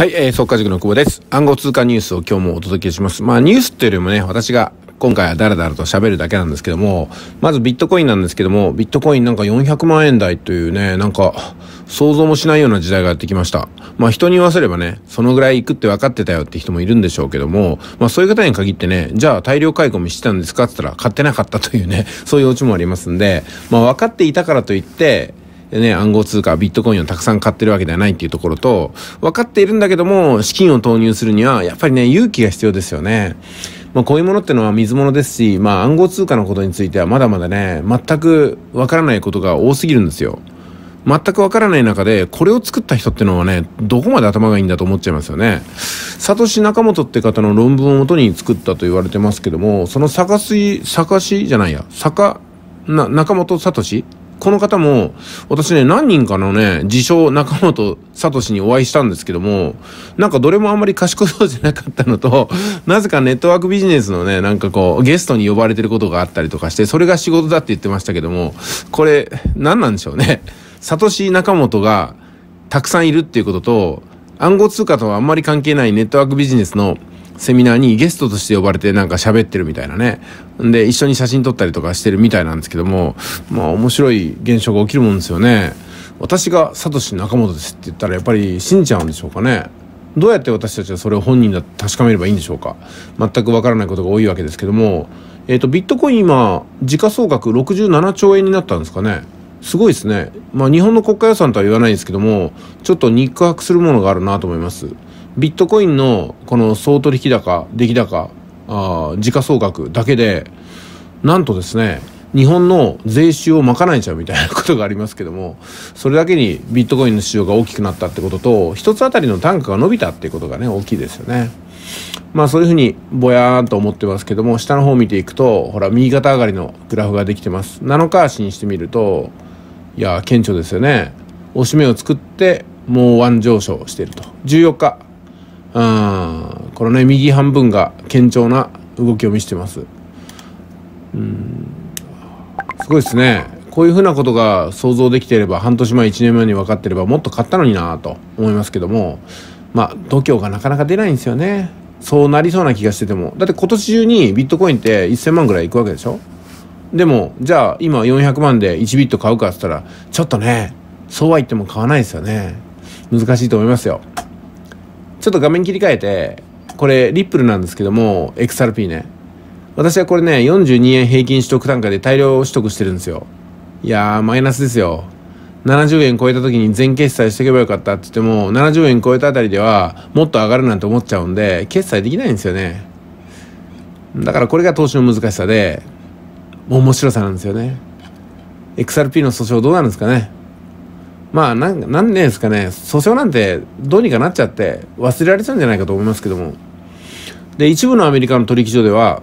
はい、えー、速稼塾の久保です。暗号通貨ニュースを今日もお届けします。まあニュースっていうよりもね、私が今回はダラダラと喋るだけなんですけども、まずビットコインなんですけども、ビットコインなんか400万円台というね、なんか想像もしないような時代がやってきました。まあ人に言わせればね、そのぐらい行くって分かってたよって人もいるんでしょうけども、まあそういう方に限ってね、じゃあ大量買い込みしてたんですかって言ったら買ってなかったというね、そういうオチもありますんで、まあ分かっていたからといって、ね、暗号通貨、ビットコインをたくさん買ってるわけではないっていうところと、分かっているんだけども、資金を投入するには、やっぱりね、勇気が必要ですよね。まあ、こういうものってのは水物ですし、まあ、暗号通貨のことについてはまだまだね、全く分からないことが多すぎるんですよ。全くわからない中で、これを作った人ってのはね、どこまで頭がいいんだと思っちゃいますよね。サトシ・ナカモトって方の論文をもとに作ったと言われてますけども、その坂水、坂しじゃないや、坂、な、中本聡この方も、私ね、何人かのね、自称中本聡にお会いしたんですけども、なんかどれもあんまり賢そうじゃなかったのと、なぜかネットワークビジネスのね、なんかこう、ゲストに呼ばれてることがあったりとかして、それが仕事だって言ってましたけども、これ、何なんでしょうね。サトシ中本がたくさんいるっていうことと、暗号通貨とはあんまり関係ないネットワークビジネスのセミナーにゲストとして呼ばれてなんか喋ってるみたいなね。で、一緒に写真撮ったりとかしてるみたいなんですけども、まあ面白い現象が起きるもんですよね。私がサトシ仲本ですって言ったらやっぱり信じちゃうんでしょうかね。どうやって私たちはそれを本人だと確かめればいいんでしょうか。全くわからないことが多いわけですけども、えっ、ー、と、ビットコイン今、時価総額67兆円になったんですかね。すごいですね。まあ日本の国家予算とは言わないんですけども、ちょっと肉薄するものがあるなと思います。ビットコインのこの総取引高出来高あ時価総額だけでなんとですね日本の税収を賄えちゃうみたいなことがありますけどもそれだけにビットコインの市場が大きくなったってことと一つあたりの単価が伸びたっていうことがね大きいですよね。まあそういうふうにぼやーんと思ってますけども下の方を見ていくとほら右肩上がりのグラフができてます。7日足にしてみるといや顕著ですよね。押し目を作ってもうワン上昇していると。14日うん。このね右半分が堅調な動きを見せてます。うん。すごいですね。こういうふうなことが想像できていれば半年前1年前に分かってればもっと買ったのになと思いますけども。まあ度胸がなかなか出ないんですよね。そうなりそうな気がしてても。だって今年中にビットコインって1000万ぐらいいくわけでしょ？でもじゃあ今400万で1ビット買うかっつったらちょっとねそうは言っても買わないですよね。難しいと思いますよ。ちょっと画面切り替えて、これ、リップルなんですけども、XRP ね。私はこれね、42円平均取得単価で大量取得してるんですよ。いやー、マイナスですよ。70円超えた時に全決済しておけばよかったって言っても、70円超えたあたりでは、もっと上がるなんて思っちゃうんで、決済できないんですよね。だからこれが投資の難しさで、面白さなんですよね。XRP の訴訟どうなるんですかね。まあなん、なんでですかね、訴訟なんてどうにかなっちゃって忘れられちゃうんじゃないかと思いますけども。で、一部のアメリカの取引所では、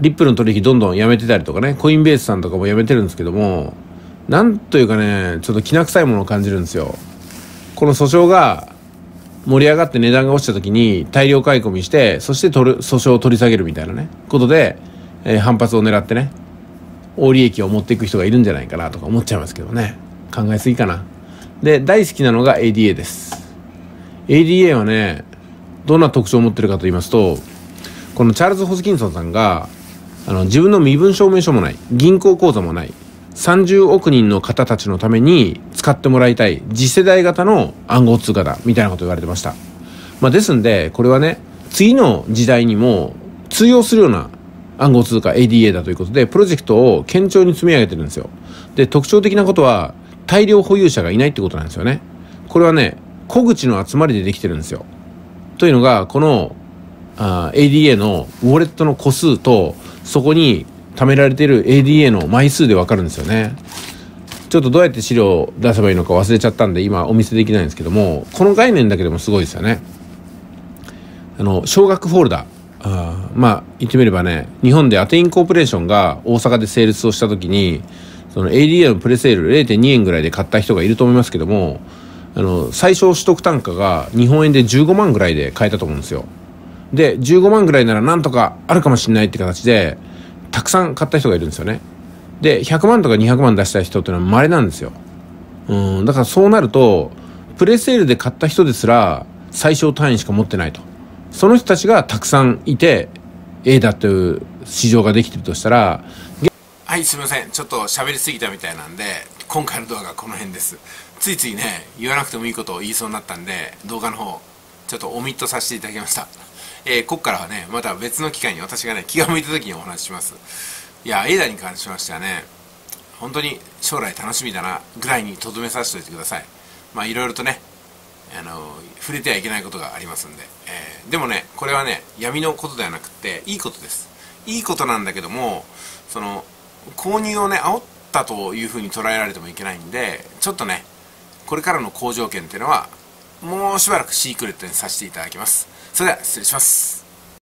リップルの取引どんどんやめてたりとかね、コインベースさんとかもやめてるんですけども、なんというかね、ちょっときな臭いものを感じるんですよ。この訴訟が盛り上がって値段が落ちた時に大量買い込みして、そして取る訴訟を取り下げるみたいなね、ことで、えー、反発を狙ってね、大利益を持っていく人がいるんじゃないかなとか思っちゃいますけどね。考えすぎかな。で、大好きなのが ADA です。ADA はね、どんな特徴を持ってるかと言いますと、このチャールズ・ホスキンソンさんが、あの、自分の身分証明書もない、銀行口座もない、30億人の方たちのために使ってもらいたい次世代型の暗号通貨だ、みたいなこと言われてました。まあ、ですんで、これはね、次の時代にも通用するような暗号通貨 ADA だということで、プロジェクトを堅調に積み上げてるんですよ。で、特徴的なことは、大量保有者がいないってことなんですよね。これはね、小口の集まりでできてるんですよ。というのが、このあ ADA のウォレットの個数と、そこに貯められてる ADA の枚数でわかるんですよね。ちょっとどうやって資料を出せばいいのか忘れちゃったんで今お見せできないんですけども、この概念だけでもすごいですよね。あの、少額フォルダ。あまあ、言ってみればね、日本でアテインコーポレーションが大阪で成立をした時に、その ADA のプレセール0.2円ぐらいで買った人がいると思いますけどもあの最小取得単価が日本円で15万ぐらいで買えたと思うんですよ。で15万ぐらいならなんとかあるかもしれないって形でたくさん買った人がいるんですよね。で100万とか200万出した人っていうのは稀なんですよ。うんだからそうなるとプレセールで買った人ですら最小単位しか持ってないと。その人たちがたくさんいて、A だという市場ができてるとしたら、はいすみません。ちょっと喋りすぎたみたいなんで今回の動画はこの辺です。ついついね言わなくてもいいことを言いそうになったんで動画の方ちょっとオミットさせていただきました。えー、ここからはねまた別の機会に私がね気が向いた時にお話しします。いや A ダに関しましてはね本当に将来楽しみだなぐらいにとどめさせておいてください。まあいろいろとねあの触れてはいけないことがありますんで、えー、でもねこれはね闇のことではなくていいことです。いいことなんだけどもその購入をね煽ったというふうに捉えられてもいけないんでちょっとねこれからの好条件っていうのはもうしばらくシークレットにさせていただきます。それでは失礼します。